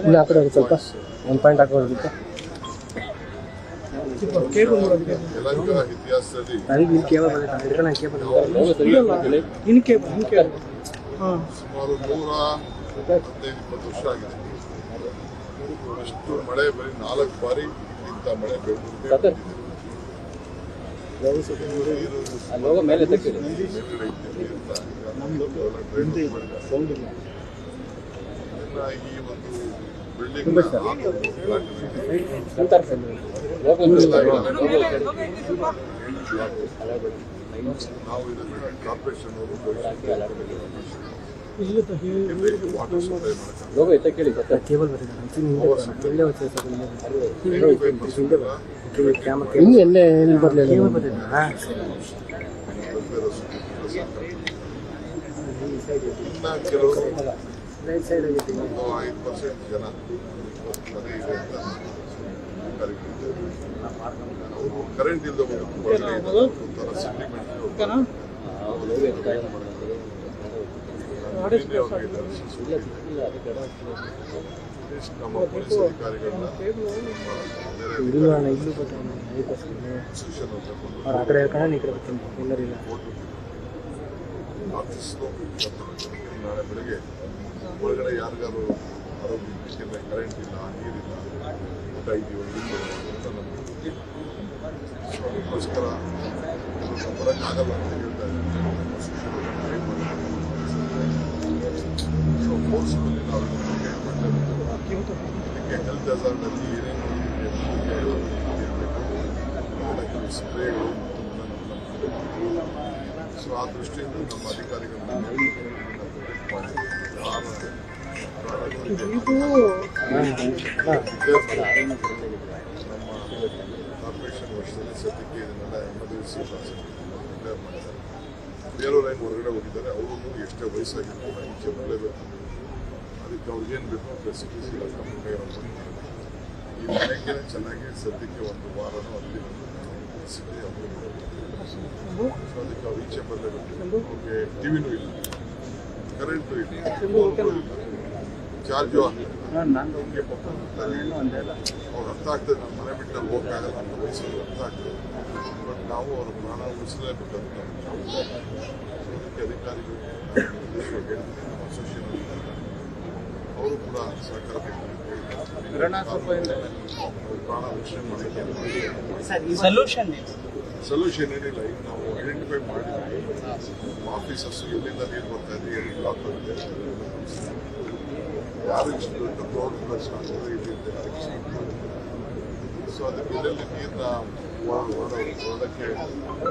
ಇಲ್ಲ ಆ ಕಡೆ ಹೋಗಿ ಸ್ವಲ್ಪ. ಒಂದು ಪಾಯಿಂಟ್ ಹಾಕೋದಿತ್ತು ತೆಲಂಗಾಣ ಇತಿಹಾಸದಲ್ಲಿ ನನಗೆ ಇಲ್ಲಿ ಕೇಬಲ್ ಬಂದಿಲ್ಲ ಹಿಡ್ಕೊಂಡು ನಾನು ಕೇಬಲ್ ಸುಮಾರು ನೂರ ಹದಿನೈದು ಇಪ್ಪತ್ತು ವರ್ಷ ಆಗಿದೆ. ಅಷ್ಟು ಮಳೆ ಬರೀ ನಾಲ್ಕು ಬಾರಿ ಇಂಥ ಮಳೆ ಬೆಳೆದಿದೆ ಮೇಲೆ ಈ ಒಂದು ಬಿಲ್ಡಿಂಗ್ ನಾವು ಇದನ್ನ ಕಾರ್ಪೊರೇಷನ್ ವಾಟರ್ ಸಪ್ಲೈ ಮಾಡ್ತಾರೆ ಕೆಲವರು ರೈಟ್ ಸೈಡ್ ಒಂದು ಐದು ಪರ್ಸೆಂಟ್ ಜನ ಮನೆ ಇದೆ ಅಂತ. ಅವರು ಕರೆಂಟ್ ಇಲ್ಲದ ಒಂಥರ ಸೆಂಟಿಮೆಂಟ್ ನಮ್ಮ ಪೊಲೀಸ್ ಅಧಿಕಾರಿಗಳನ್ನ ಇನ್ಸ್ಟಿಟ್ಯೂಷನ್ ಆಫೀಸ್ನು ನಾಳೆ ಬೆಳಗ್ಗೆ ಒಳಗಡೆ ಯಾರಿಗಾರು ಇಲ್ಲ ಕರೆಂಟ್ ಇಲ್ಲ, ನೀರಿಲ್ಲ ಅಂತ ನಮಗೆ ಅದಕ್ಕೋಸ್ಕರ ಬರೋಕ್ಕಾಗಲ್ಲ ಅಂತ ಹೇಳ್ತಾ ಇದ್ದಾರೆ. ಸೊ ಫೋರ್ಸ್ನಲ್ಲಿ ನಾವು ಇದಕ್ಕೆ ಹೆಲ್ತ್ ಏನೇನು ಇರಬೇಕು ಸ್ಪ್ರೇಗಳು ಸೊ ಆ ದೃಷ್ಟಿಯಿಂದ ನಮ್ಮ ಅಧಿಕಾರಿಗಳನ್ನ ಕಾರ್ಪೊರೇಷನ್ ವರ್ಷದಲ್ಲಿ ಸದ್ಯಕ್ಕೆ ಇದನ್ನೆಲ್ಲ ಎಮರ್ಜೆನ್ಸಿ ಡಿಕ್ಲೇರ್ ಮಾಡಿದ್ದಾರೆ ಬೇರೆಯವ್ರು ಏನು ಹೊರಗಡೆ ಹೋಗಿದ್ದಾರೆ ಅವರು ಎಷ್ಟೇ ವಯಸ್ಸಾಗಿರ್ತಾರೆ ಈಚೆ ಬರಲೇಬೇಕು ಅದಕ್ಕೆ ಅವ್ರಿಗೇನು ಬೇಕು ಫೆಸಿಲಿಟೀಸ್ ಈ ಮನೆಗೆ ಚೆನ್ನಾಗಿ ಸದ್ಯಕ್ಕೆ ಒಂದು ವಾರನೂ ಅಲ್ಲಿ ಅವರು ಸೊ ಅದಕ್ಕೆ ಅವ್ರು ಈಚೆ ಬರಲೇಬೇಕು ಅವ್ರಿಗೆ ಟಿವಿನೂ ಇಲ್ಲ ಕರೆಂಟು ಇಲ್ಲ ಚಾರ್ಜು ಅವ್ರು ಅರ್ಥ ಆಗ್ತದೆ ನಮ್ಮ ಮನೆ ಬಿಟ್ಟು ಹೋಗಕ್ಕಾಗಲ್ಲ ಅಂತ ವಯಸ್ಸಲ್ಲಿ ಅರ್ಥ ಆಗ್ತದೆ. ಬಟ್ ನಾವು ಅವ್ರ ಪ್ರಾಣ ಉಳಿಸಲೇಬೇಕಂತ ಅದಕ್ಕೆ ಅಧಿಕಾರಿಗಳು ಅಸೋಸಿಯೇಷನ್ ಅವರು ಕೂಡ ಸಹಕಾರ ಪ್ರಾಣ ರಕ್ಷಣೆ ಮಾಡಲಿಕ್ಕೆ ಸೊಲ್ಯೂಷನ್ ಸೊಲ್ಯೂಷನ್ ಏನಿಲ್ಲ ಈಗ ನಾವು ಐಡೆಂಟಿಫೈ ಮಾಡಿದ್ವಿ. ಆಫೀಸರ್ಸ್ ಎಲ್ಲಿಂದ ನೀರು ಬರ್ತಾ ಇದೆ ಯಾರು ಇಷ್ಟು ದೊಡ್ಡ ರೋಡ್ ಫ್ಲಶ್ ಆಗ್ತದೆ ಇಲ್ಲಿಂದ ಸೊ ಅದಕ್ಕೆ ಎಲ್ಲೆಲ್ಲಿ ನೀರನ್ನ ಹೊರಡಕ್ಕೆ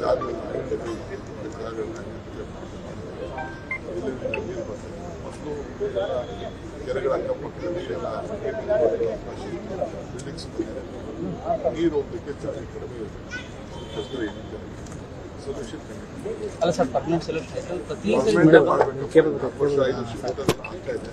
ಜಾಗಗಳನ್ನ ಐಡೆಂಟಿಫೈ ಜಾಗಗಳನ್ನ ಐಡೆಂಟಿಫೈ ಮಾಡಿ ಎಲ್ಲೆಲ್ಲಿಂದ ನೀರು ಬರ್ತದೆ ಮತ್ತು ಕೆರೆಗಳ ಅಕ್ಕಪಕ್ಕದಲ್ಲಿ ಎಲ್ಲ ಬಿಲ್ಡಿಂಗ್ಸ್ ನೀರು ಹೋಗ್ಲಿಕ್ಕೆ ಚಾರ್ಜ್ ಕಡಿಮೆ ಇರಬೇಕು ಅದಕ್ಕೋಸ್ಕರ ಏನಿದೆ ಸೊಲ್ಯೂಷನ್ ಖಂಡಿತ ಅಲ್ಲ ಸರ್ ಪರ್ಮನೆಂಟ್ ಸೊಲ್ಯೂಷನ್ ಪ್ರತಿ ಗೌರ್ಮೆಂಟ್ ಮಾಡಬೇಕು ನಾಲ್ಕು ವರ್ಷ ಐದು ವರ್ಷ ಆಗ್ತಾ ಇದೆ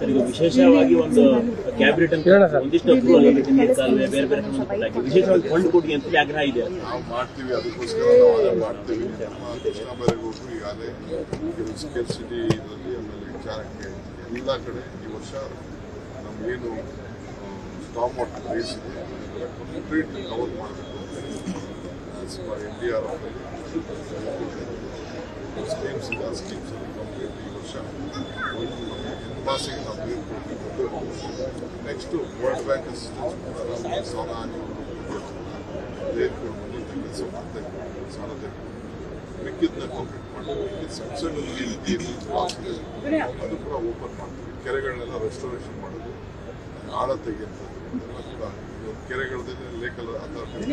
ಸರ್, ಈಗ ವಿಶೇಷವಾಗಿ ಒಂದು ಕ್ಯಾಬಿನೆಟ್ ಅಂತ. ಒಂದಿಷ್ಟು ಅಪ್ರೂವಲ್ ಕಾಲುವೆ ಬೇರೆ ಬೇರೆ ವಿಶೇಷವಾಗಿ ಫಂಡ್ ಕೊಡಿ ಅಂತ ಆಗ್ರಹ ಇದೆ. ನಾವು ಮಾಡ್ತೀವಿ ಅದಕ್ಕೋಸ್ಕರ ನಾವು ಮಾಡ್ತೀವಿ. ನಮ್ಮ ಕೃಷ್ಣ ಈಗಾಗಲೇ ಸ್ಕೇರ್ಸಿಟಿ ಇದರಲ್ಲಿ ಆಮೇಲೆ ವಿಚಾರಕ್ಕೆ ಎಲ್ಲ ಕಡೆ ಈ ವರ್ಷ ನಮಗೇನು ಸ್ಟಾಪ್ ವಾಟರ್ ಬೇಸ್ ಇದೆ. ಕಂಪ್ಲೀಟ್ ಕವರ್ ಮಾಡಬೇಕು ಸುಮಾರು ಎನ್ ಡಿ ಆರ್ ಸ್ಕೀಮ್ಸ್ ಇದೆ ಆ ಸ್ಕೀಮ್ಸ್ ಕಂಪ್ಲೀಟ್ ಈ ವರ್ಷ. ಕೊಡಬೇಕು ನೆಕ್ಸ್ಟು ವರ್ಲ್ಡ್ ಬ್ಯಾಂಕ್ ನಾವು ಸಾಲ ಬೇಕು ಕೆಲಸ ಮಾಡ್ತಾ ಇದ್ದೀವಿ ಸಾಲ ಮಿಕ್ಕಿದ್ನ ಕಂಪ್ಲೀಟ್ ಮಾಡ್ತೀವಿ ಮಿಕ್ಕಿದ ಸಣ್ಣ ಸಣ್ಣ ನೀರು ನೀರು ಲಾಸ್ ಇದೆ ಅದು ಕೂಡ ಓಪನ್ ಮಾಡ್ತೀವಿ ಕೆರೆಗಳನ್ನೆಲ್ಲ ರೆಸ್ಟೋರೇಷನ್ ಮಾಡೋದು. ಆಳ ತೆಗೆಯುವಂಥದ್ದು ಕೆರೆಗಳದಲ್ಲಿ ಲೇಖಲ ಅಥಾರಿಟಿ